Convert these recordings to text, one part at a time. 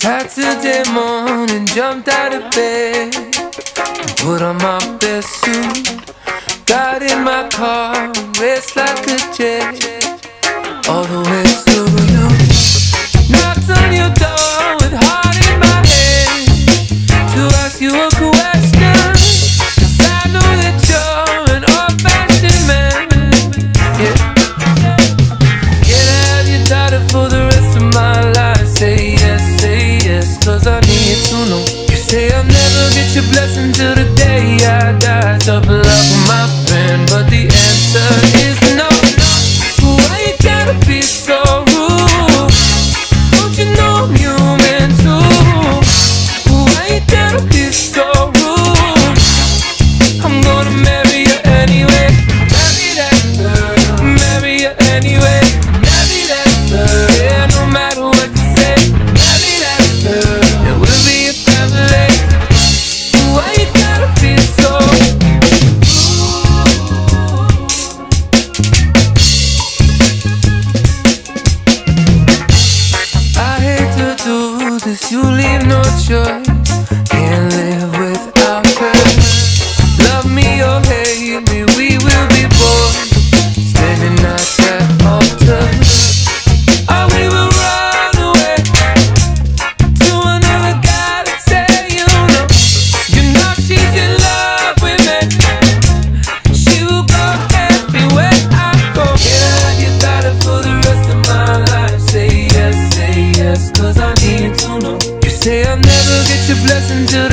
Saturday morning, jumped out of bed, put on my best suit, got in my car, raced like a jet, all the way to the Knocked on your door with. love my friend, but the answer is no. Why you gotta be so rude? Don't you know I'm human too? Why you gotta be so rude? I'm gonna marry you anyway. listen to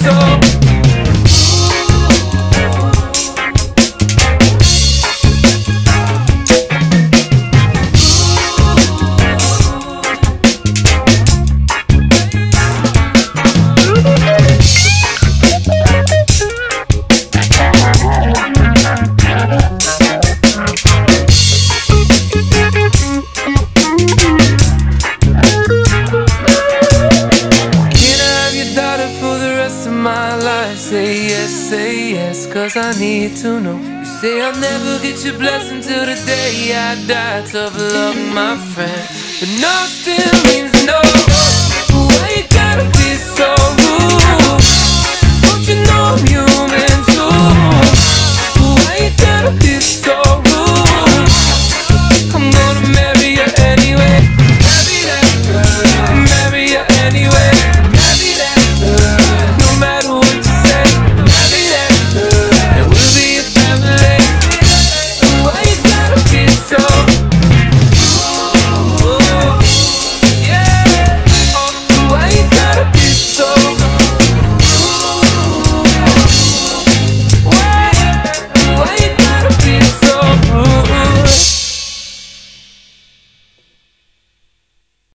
so say yes, say yes, cause I need to know. You say I'll never get your blessing till the day I die. Tough luck, my friend. But no still means no.